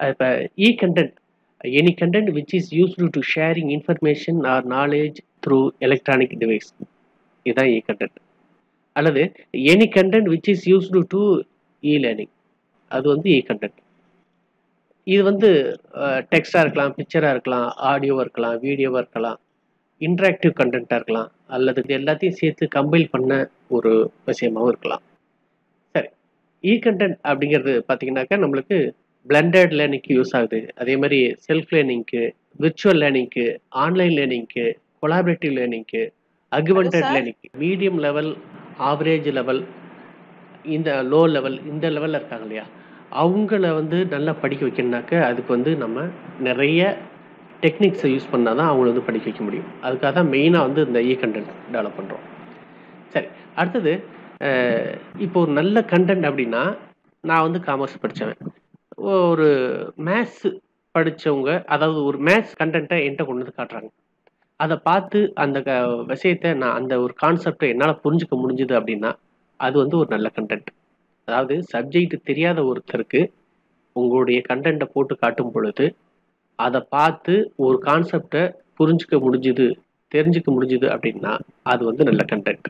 இப்போ E content any content which is used to sharing information or knowledge through electronic device இதுதான் இ content அல்லது any content which is used to E learning அது வந்து இ content இது வந்து டெக்ஸ்டாக இருக்கலாம் பிக்சராக இருக்கலாம் ஆடியோவாக இருக்கலாம் வீடியோவாக இருக்கலாம் இன்ட்ராக்டிவ் கண்டென்ட்டாக இருக்கலாம் அல்லது இது எல்லாத்தையும் சேர்த்து கம்பைல் பண்ண ஒரு விஷயமாகவும் இருக்கலாம். சரி. இ கண்டென்ட் அப்படிங்கிறது பார்த்தீங்கன்னாக்கா நம்மளுக்கு பிளண்டட் லேர்னிங்க்கு யூஸ் ஆகுது. அதே மாதிரி செல்ஃப் லேர்னிங்க்கு விர்ச்சுவல் லேர்னிங்க்கு ஆன்லைன் லேர்னிங்க்கு collaborative லேர்னிங்க்கு augmented sir. Learning medium level average level இந்த லோ லெவல் இந்த லெவலில் இருக்காங்க இல்லையா? அவங்கள வந்து நல்லா படிக்க வைக்கணுனாக்க அதுக்கு வந்து நம்ம நிறைய டெக்னிக்ஸை யூஸ் பண்ணால் தான் அவங்கள வந்து படிக்க வைக்க முடியும். அதுக்காக தான் மெயினாக வந்து இந்த இ கண்டென்ட் டெவலப் பண்ணுறோம் சரி அடுத்தது இப்போ ஒரு நல்ல கண்டென்ட் அப்படின்னா நான் வந்து காமர்ஸ் படித்தவன் ஒரு மேத்ஸ் படித்தவங்க அதாவது ஒரு மேத்ஸ் கண்டென்ட்டை என்கிட்ட கொண்டு வந்து காட்டுறாங்க. அதை பார்த்து அந்த க விஷயத்தை நான் அந்த ஒரு கான்செப்டை என்னால் புரிஞ்சுக்க முடிஞ்சுது அப்படின்னா அது வந்து ஒரு நல்ல கண்டென்ட் அதாவது சப்ஜெக்ட் தெரியாத ஒருத்தருக்கு உங்களுடைய கண்டென்ட்டை போட்டு காட்டும் பொழுது அதை பார்த்து ஒரு கான்செப்டை புரிஞ்சுக்க முடிஞ்சுது தெரிஞ்சுக்க முடிஞ்சுது அப்படின்னா அது வந்து நல்ல கண்டென்ட்